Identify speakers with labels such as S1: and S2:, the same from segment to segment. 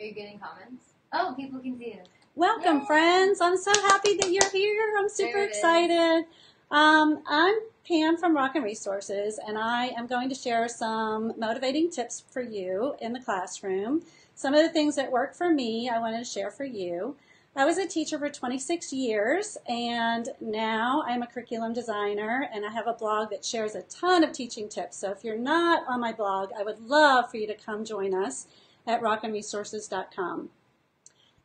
S1: Are you getting comments? Oh, people can see you.
S2: Welcome,
S1: Yay.
S2: friends. I'm so happy that you're here. I'm super
S1: There it is.
S2: excited. Um, I'm Pam from Rockin Resources, and I am going to share some motivating tips for you in the classroom. Some of the things that work for me, I wanted to share for you. I was a teacher for 26 years, and now I'm a curriculum designer, and I have a blog that shares a ton of teaching tips. So if you're not on my blog, I would love for you to come join us at rockinresources.com.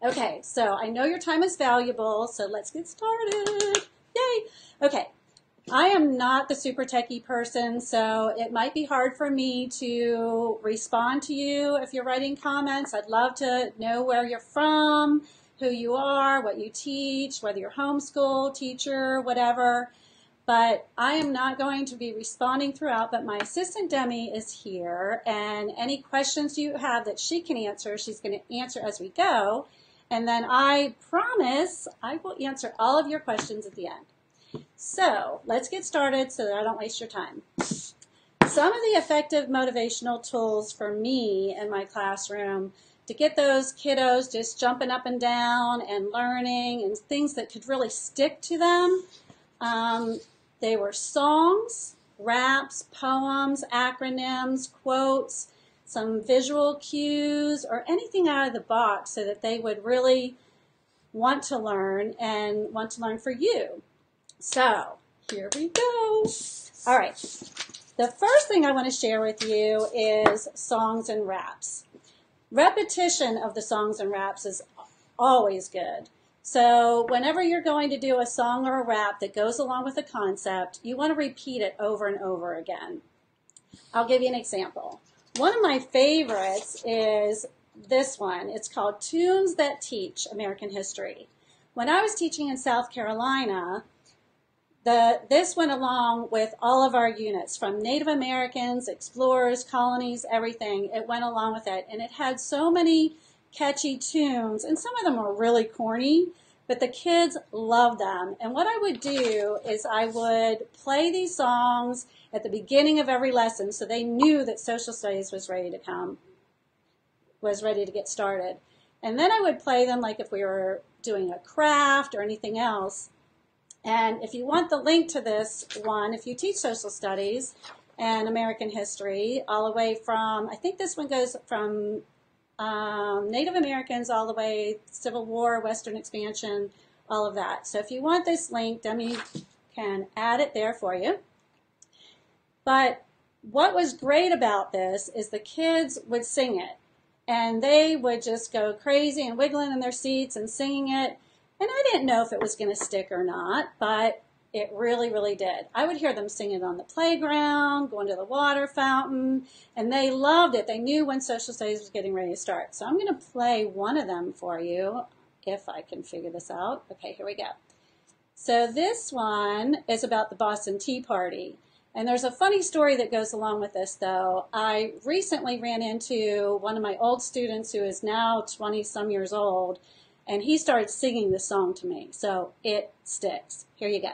S2: Okay, so I know your time is valuable, so let's get started. Yay! Okay, I am not the super techie person, so it might be hard for me to respond to you if you're writing comments. I'd love to know where you're from, who you are, what you teach, whether you're homeschool, teacher, whatever. But I am not going to be responding throughout, but my assistant Demi is here, and any questions you have that she can answer, she's going to answer as we go. And then I promise I will answer all of your questions at the end. So let's get started so that I don't waste your time. Some of the effective motivational tools for me in my classroom to get those kiddos just jumping up and down and learning and things that could really stick to them. Um, they were songs, raps, poems, acronyms, quotes, some visual cues, or anything out of the box so that they would really want to learn and want to learn for you. So, here we go. All right. The first thing I want to share with you is songs and raps. Repetition of the songs and raps is always good. So, whenever you're going to do a song or a rap that goes along with a concept, you want to repeat it over and over again. I'll give you an example. One of my favorites is this one. It's called Tunes That Teach American History. When I was teaching in South Carolina, the, this went along with all of our units from Native Americans, explorers, colonies, everything. It went along with it. And it had so many catchy tunes, and some of them were really corny, but the kids loved them. And what I would do is I would play these songs at the beginning of every lesson so they knew that social studies was ready to come, was ready to get started. And then I would play them like if we were doing a craft or anything else. And if you want the link to this one, if you teach social studies and American history, all the way from, I think this one goes from um, Native Americans all the way Civil War, Western expansion, all of that. So if you want this link, Demi can add it there for you. But what was great about this is the kids would sing it. And they would just go crazy and wiggling in their seats and singing it. And I didn't know if it was going to stick or not, but it really, really did. I would hear them sing it on the playground, going to the water fountain, and they loved it. They knew when social studies was getting ready to start. So I'm going to play one of them for you if I can figure this out. Okay, here we go. So this one is about the Boston Tea Party. And there's a funny story that goes along with this, though. I recently ran into one of my old students who is now 20 some years old, and he started singing this song to me. So it sticks. Here you go.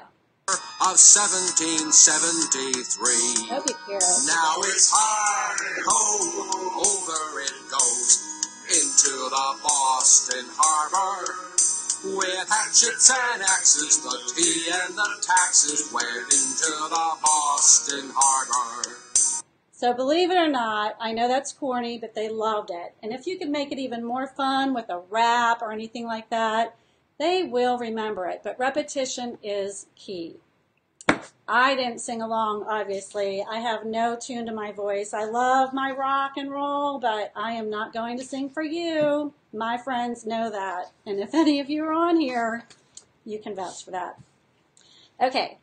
S3: Of 1773.
S2: Hope you hear it.
S3: Now it's high ho, over it goes into the Boston Harbor. With hatchets and axes, the tea and the taxes went into the Boston Harbor.
S2: So believe it or not, I know that's corny, but they loved it. And if you could make it even more fun with a rap or anything like that, they will remember it. But repetition is key. I didn't sing along, obviously. I have no tune to my voice. I love my rock and roll, but I am not going to sing for you. My friends know that. And if any of you are on here, you can vouch for that. Okay.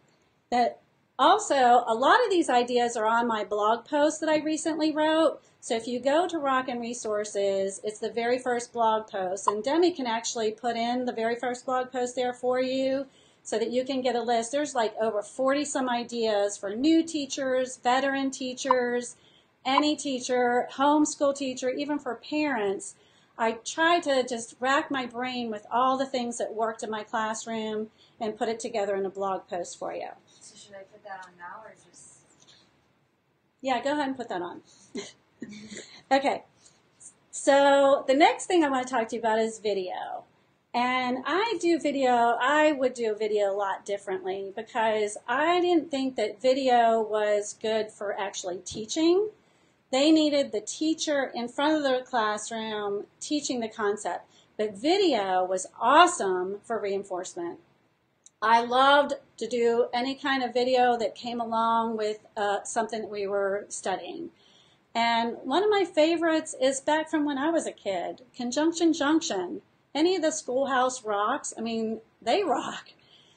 S2: That also, a lot of these ideas are on my blog post that I recently wrote. So if you go to Rockin Resources, it's the very first blog post. And Demi can actually put in the very first blog post there for you so that you can get a list. There's like over 40 some ideas for new teachers, veteran teachers, any teacher, homeschool teacher, even for parents. I try to just rack my brain with all the things that worked in my classroom and put it together in a blog post for you.
S1: So should I put that on now or just?
S2: Yeah, go ahead and put that on. okay. So the next thing I want to talk to you about is video. And I do video, I would do video a lot differently because I didn't think that video was good for actually teaching. They needed the teacher in front of the classroom teaching the concept. But video was awesome for reinforcement. I loved to do any kind of video that came along with uh, something that we were studying. And one of my favorites is back from when I was a kid, Conjunction Junction. Any of the schoolhouse rocks, I mean, they rock.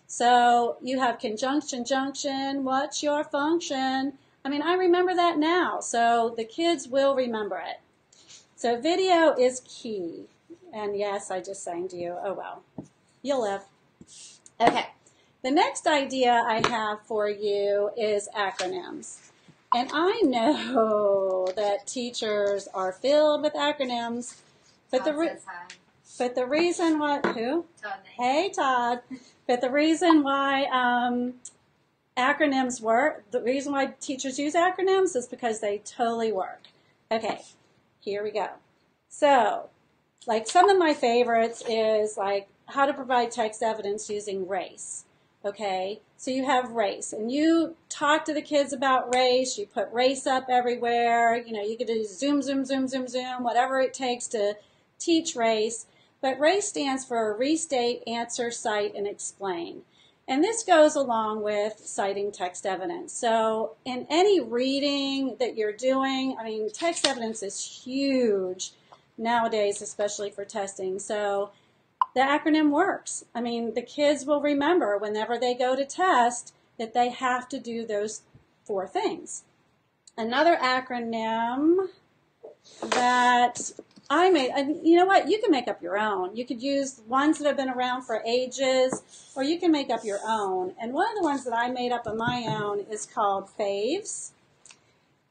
S2: So you have Conjunction Junction, what's your function? I mean, I remember that now, so the kids will remember it. So video is key. And yes, I just sang to you. Oh well, you'll live. Okay, the next idea I have for you is acronyms. And I know that teachers are filled with acronyms, but the re- but the reason why who?
S1: Todd.
S2: Hey Todd. But the reason why um, acronyms work, the reason why teachers use acronyms is because they totally work. Okay, here we go. So, like some of my favorites is like how to provide text evidence using race. Okay, so you have race, and you talk to the kids about race. You put race up everywhere. You know, you could do zoom, zoom, zoom, zoom, zoom, whatever it takes to teach race. But RACE stands for Restate, Answer, Cite, and Explain. And this goes along with citing text evidence. So in any reading that you're doing, I mean, text evidence is huge nowadays, especially for testing. So the acronym works. I mean, the kids will remember whenever they go to test that they have to do those four things. Another acronym that I made, you know what, you can make up your own. You could use ones that have been around for ages, or you can make up your own. And one of the ones that I made up on my own is called FAVES.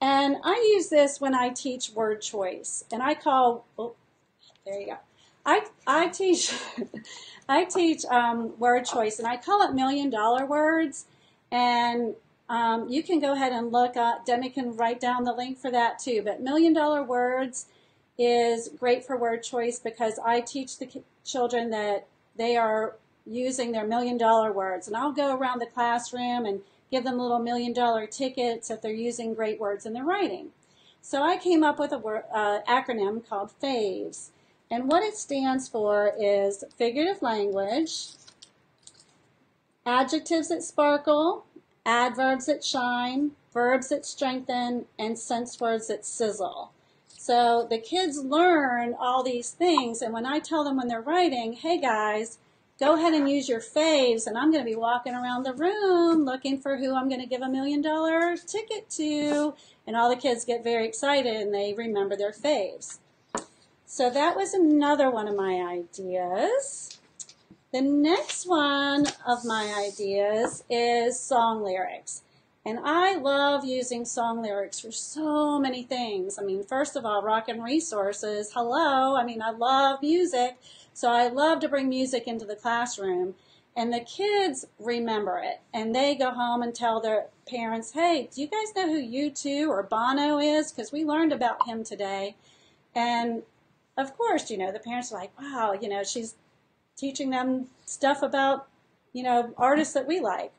S2: And I use this when I teach word choice. And I call, oh, there you go. I, I teach I teach um, word choice, and I call it million dollar words. And um, you can go ahead and look. Uh, Demi can write down the link for that too. But million dollar words is great for word choice because I teach the children that they are using their million dollar words, and I'll go around the classroom and give them little million dollar tickets if they're using great words in their writing. So I came up with an uh, acronym called FAVES. And what it stands for is figurative language, adjectives that sparkle, adverbs that shine, verbs that strengthen, and sense words that sizzle. So the kids learn all these things, and when I tell them when they're writing, hey guys, go ahead and use your faves, and I'm going to be walking around the room looking for who I'm going to give a million dollar ticket to, and all the kids get very excited and they remember their faves. So that was another one of my ideas. The next one of my ideas is song lyrics. And I love using song lyrics for so many things. I mean, first of all, Rockin' Resources, hello. I mean, I love music, so I love to bring music into the classroom. And the kids remember it. And they go home and tell their parents, hey, do you guys know who U2 or Bono is? Because we learned about him today. And of course, you know, the parents are like, wow, you know, she's teaching them stuff about, you know, artists that we like.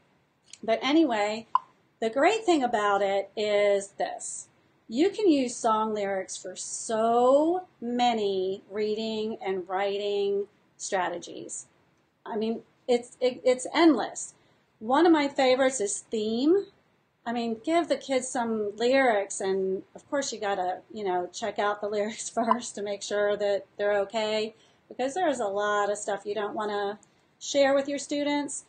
S2: But anyway, the great thing about it is this. You can use song lyrics for so many reading and writing strategies. I mean, it's it, it's endless. One of my favorites is theme. I mean, give the kids some lyrics, and of course, you gotta, you know, check out the lyrics first to make sure that they're okay, because there's a lot of stuff you don't want to share with your students.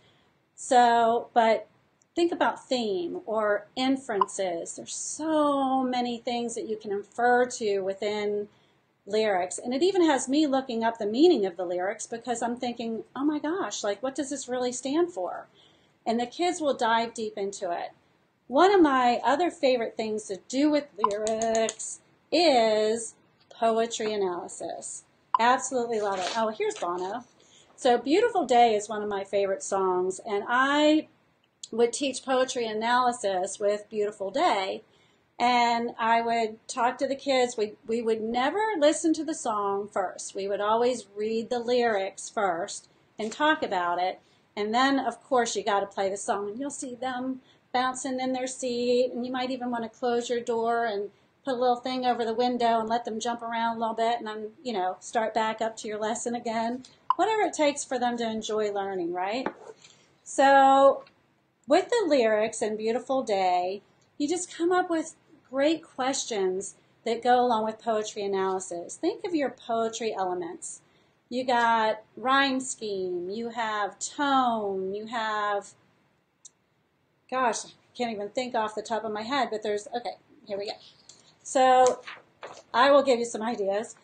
S2: So, but think about theme or inferences. There's so many things that you can infer to within lyrics. And it even has me looking up the meaning of the lyrics because I'm thinking, oh my gosh, like what does this really stand for? And the kids will dive deep into it. One of my other favorite things to do with lyrics is poetry analysis. Absolutely love it. Oh, here's Bono. So Beautiful Day is one of my favorite songs, and I would teach poetry analysis with Beautiful Day. and I would talk to the kids. We, we would never listen to the song first. We would always read the lyrics first and talk about it. And then, of course, you got to play the song, and you'll see them bouncing in their seat. And you might even want to close your door and put a little thing over the window and let them jump around a little bit, and then, you know, start back up to your lesson again. Whatever it takes for them to enjoy learning, right? So, with the lyrics and Beautiful Day, you just come up with great questions that go along with poetry analysis. Think of your poetry elements. You got rhyme scheme, you have tone, you have, gosh, I can't even think off the top of my head, but there's, okay, here we go. So I will give you some ideas.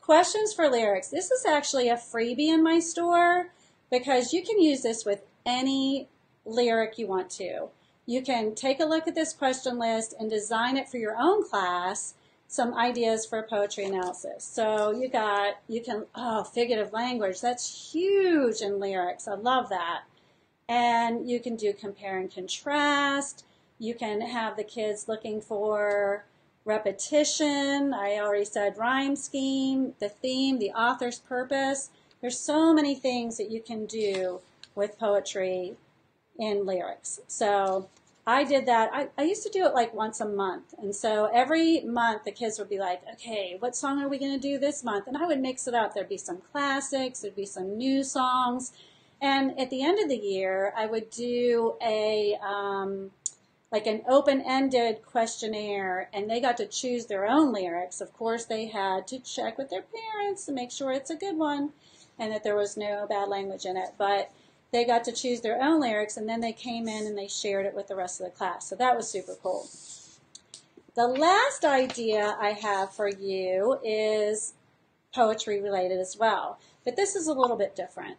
S2: Questions for lyrics. This is actually a freebie in my store because you can use this with any lyric you want to. You can take a look at this question list and design it for your own class, some ideas for poetry analysis. So you got, you can, oh, figurative language, that's huge in lyrics. I love that. And you can do compare and contrast. You can have the kids looking for repetition. I already said rhyme scheme, the theme, the author's purpose. There's so many things that you can do with poetry in lyrics. So I did that. I, I used to do it like once a month. And so every month the kids would be like, okay, what song are we going to do this month? And I would mix it up. There'd be some classics, there'd be some new songs. And at the end of the year, I would do a, um, like an open-ended questionnaire and they got to choose their own lyrics. Of course, they had to check with their parents to make sure it's a good one and that there was no bad language in it. But they got to choose their own lyrics and then they came in and they shared it with the rest of the class. So that was super cool. The last idea I have for you is poetry related as well, but this is a little bit different.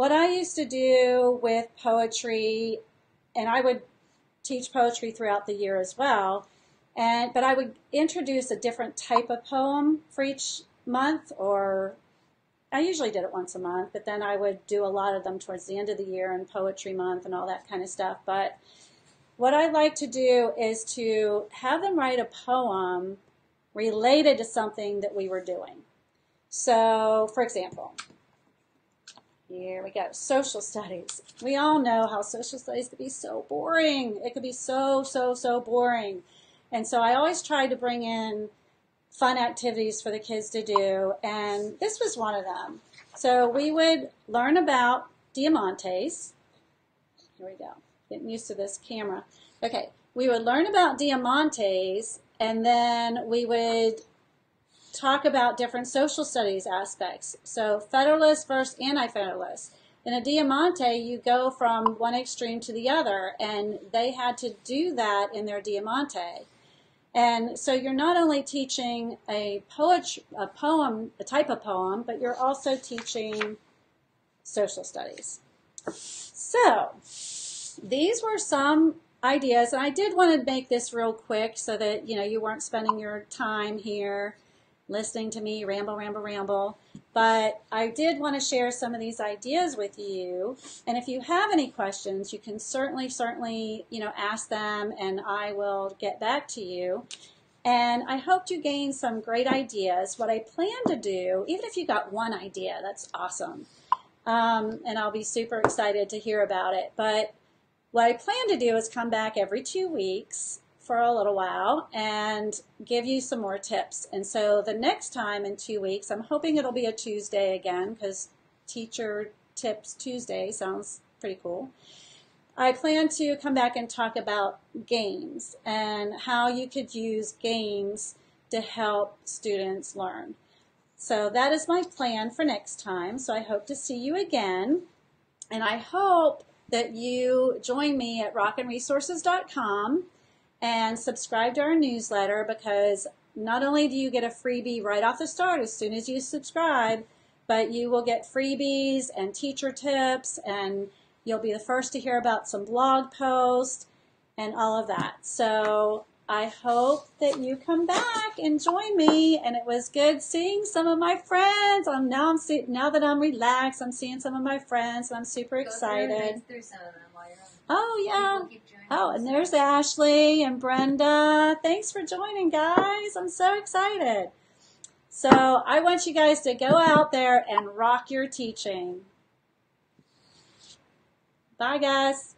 S2: What I used to do with poetry, and I would teach poetry throughout the year as well. And but I would introduce a different type of poem for each month or I usually did it once a month, but then I would do a lot of them towards the end of the year and poetry month and all that kind of stuff. But what I like to do is to have them write a poem related to something that we were doing. So, for example, here we go. Social studies. We all know how social studies could be so boring. It could be so, so, so boring. And so I always try to bring in fun activities for the kids to do. And this was one of them. So we would learn about diamantes. Here we go. Getting used to this camera. Okay. We would learn about diamantes and then we would talk about different social studies aspects. So Federalist versus Anti-Federalist. In a Diamante, you go from one extreme to the other, and they had to do that in their Diamante. And so you're not only teaching a poet, a poem, a type of poem, but you're also teaching social studies. So these were some ideas, and I did want to make this real quick so that you know you weren't spending your time here listening to me ramble, ramble, ramble. But I did want to share some of these ideas with you. And if you have any questions, you can certainly, certainly, you know, ask them and I will get back to you. And I hope you gained some great ideas. What I plan to do, even if you got one idea, that's awesome. Um, and I'll be super excited to hear about it. But what I plan to do is come back every two weeks for a little while and give you some more tips. And so the next time in two weeks, I'm hoping it'll be a Tuesday again because Teacher Tips Tuesday sounds pretty cool. I plan to come back and talk about games and how you could use games to help students learn. So that is my plan for next time. So I hope to see you again. And I hope that you join me at rockinresources.com and subscribe to our newsletter because not only do you get a freebie right off the start as soon as you subscribe, but you will get freebies and teacher tips and you'll be the first to hear about some blog posts and all of that. So I hope that you come back and join me. And it was good seeing some of my friends. I'm now I'm see, now that I'm relaxed, I'm seeing some of my friends, and I'm super
S1: Go
S2: excited.
S1: Through, through some of them while you're on.
S2: Oh, yeah. Oh, and there's Ashley and Brenda. Thanks for joining, guys. I'm so excited. So, I want you guys to go out there and rock your teaching. Bye, guys.